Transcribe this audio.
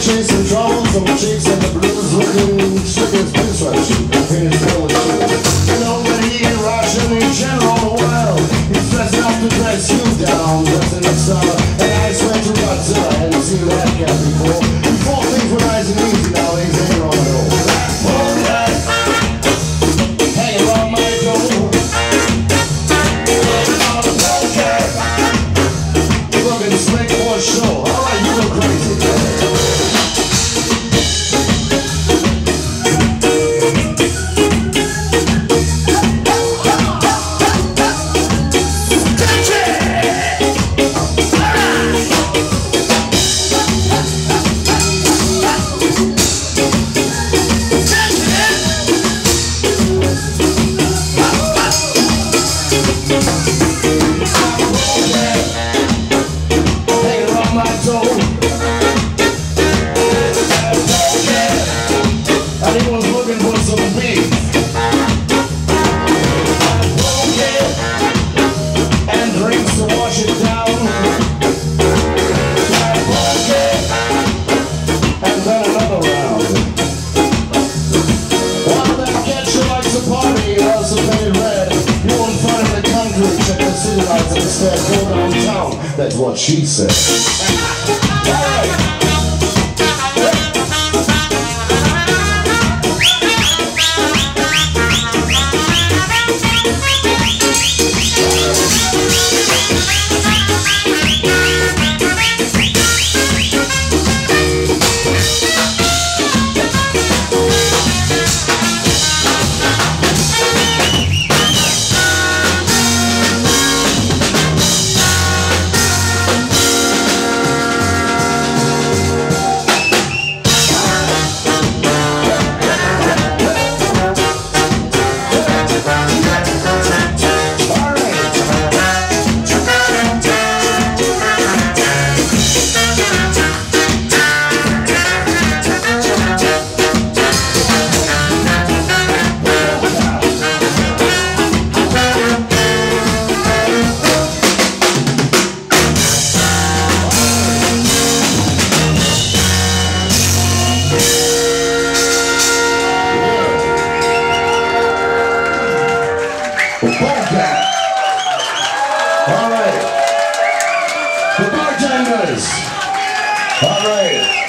chasing drums and chasing the blues looking chickens. Go downtown. That's what she said. Bobcat. All right. The bartenders. All right.